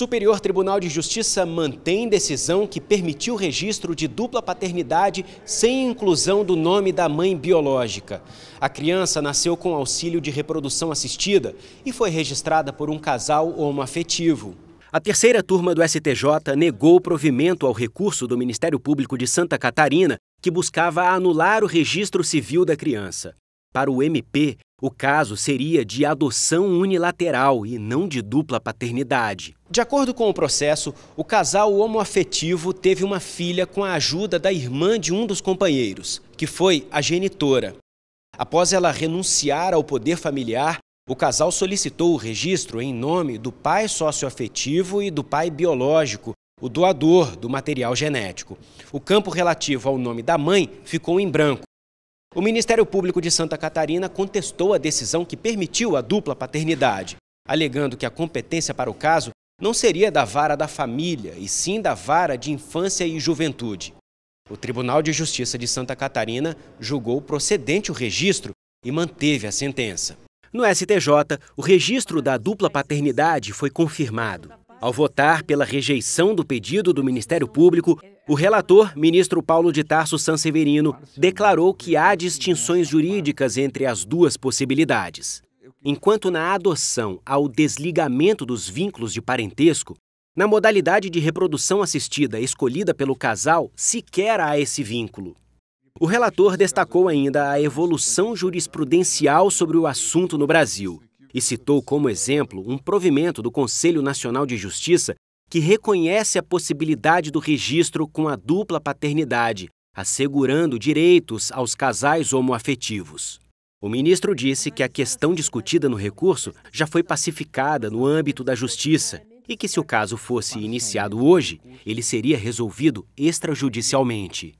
Superior Tribunal de Justiça mantém decisão que permitiu registro de dupla paternidade sem inclusão do nome da mãe biológica. A criança nasceu com auxílio de reprodução assistida e foi registrada por um casal homoafetivo. A terceira turma do STJ negou provimento ao recurso do Ministério Público de Santa Catarina, que buscava anular o registro civil da criança. Para o MP, o caso seria de adoção unilateral e não de dupla paternidade. De acordo com o processo, o casal homoafetivo teve uma filha com a ajuda da irmã de um dos companheiros, que foi a genitora. Após ela renunciar ao poder familiar, o casal solicitou o registro em nome do pai socioafetivo e do pai biológico, o doador do material genético. O campo relativo ao nome da mãe ficou em branco. O Ministério Público de Santa Catarina contestou a decisão que permitiu a dupla paternidade, alegando que a competência para o caso não seria da vara da família, e sim da vara de infância e juventude. O Tribunal de Justiça de Santa Catarina julgou procedente o registro e manteve a sentença. No STJ, o registro da dupla paternidade foi confirmado. Ao votar pela rejeição do pedido do Ministério Público, o relator, ministro Paulo de Tarso Sanseverino, declarou que há distinções jurídicas entre as duas possibilidades. Enquanto na adoção há o desligamento dos vínculos de parentesco, na modalidade de reprodução assistida escolhida pelo casal, sequer há esse vínculo. O relator destacou ainda a evolução jurisprudencial sobre o assunto no Brasil e citou como exemplo um provimento do Conselho Nacional de Justiça que reconhece a possibilidade do registro com a dupla paternidade, assegurando direitos aos casais homoafetivos. O ministro disse que a questão discutida no recurso já foi pacificada no âmbito da justiça e que, se o caso fosse iniciado hoje, ele seria resolvido extrajudicialmente.